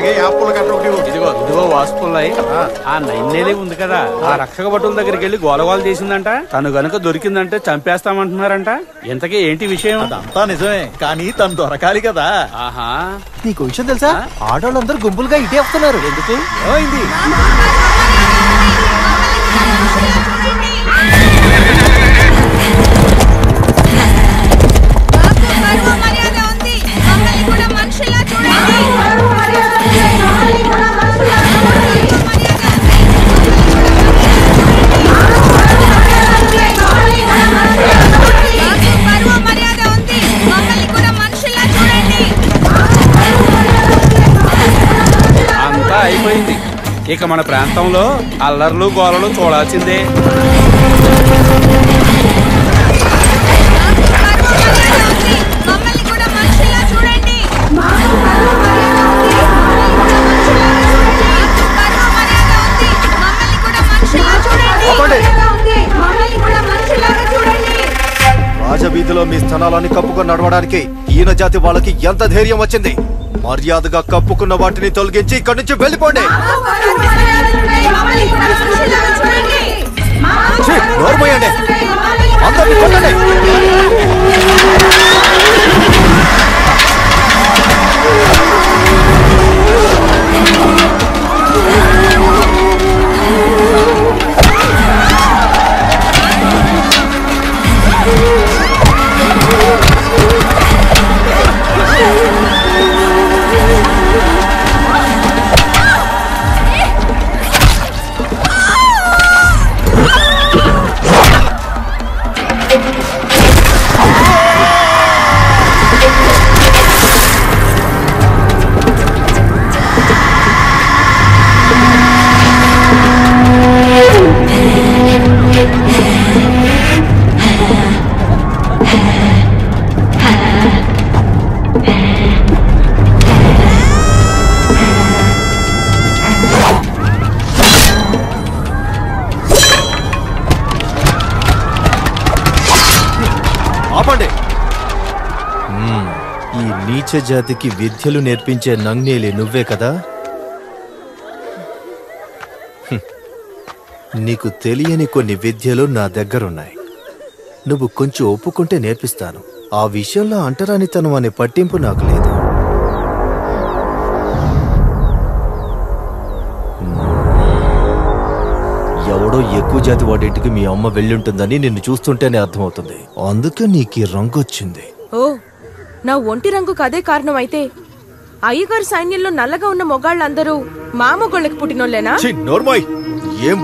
అలాగే యాప్ల కట్ట ఒకటి. ఇదిగో ఇదిగో వాసుపుల్లయ్ ఆ. నైన్నేది ఉంది కదా. ఆ రక్షక భటుల దగ్గరికి వెళ్ళి గోలగోల చేసిందంట. తను గనుక దొరికిందంటే చంపేస్తామంటున్నారంట. ఇంతకీ ఏంటి విషయం? అదంతా నిజమే కానీ తను దొరకాలి కదా. ఆహా. నీకు విషయం తెలుసా? ఆడవాళ్ళందరూ గుంపులుగా ఇటే వస్తున్నారు. ఎందుకు? ఏమైంది? ఇక మన ప్రాంతంలో అల్లర్లు గోలలు చూడాల్సిందే. రాజవీధిలో మీ స్థానాలని కప్పుకొని నడవడానికి ఈయన జాతి వాళ్ళకి ఎంత ధైర్యం వచ్చింది? మర్యాదగా కప్పుకున్న వాటిని తొలగించి ఇక్కడి నుంచి వెళ్ళిపోండి. ఛీ, నీచ జాతికి విద్యలు నేర్పించే నంగ్నేలి నువ్వే కదా? నీకు తెలియని కొన్ని విద్యలు నా దగ్గరున్నాయి. నువ్వు కొంచెం ఒప్పుకుంటే నేర్పిస్తాను. ఆ విషయంలో అంటరానితనం అనే పట్టింపు నాకు లేదు. ఎవడో ఎక్కువ జాతి వాడింటికి మీ అమ్మ వెళ్ళుంటుందని నిన్ను చూస్తుంటేనే అర్థమవుతుంది. అందుకే నీకు ఈ రంగు వచ్చింది ఓ నా ఒంటి రంగుకు అదే కారణం అయితే సైన్యంలో నల్లగా ఉన్న మొగాళ్ళందరూ మామొగళ్ళకి పుట్టినోళ్ళేనా? ఏం